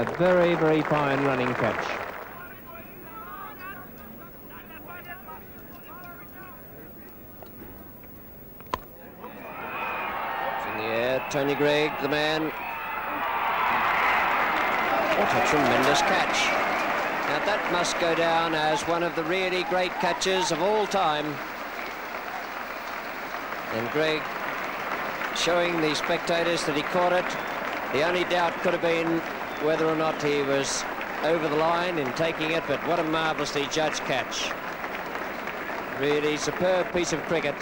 a very, very fine running catch. In the air, Tony Greig, the man. What a tremendous catch. Now that must go down as one of the really great catches of all time. And Greig showing the spectators that he caught it. The only doubt could have been whether or not he was over the line in taking it, but what a marvellously judged catch. Really superb piece of cricket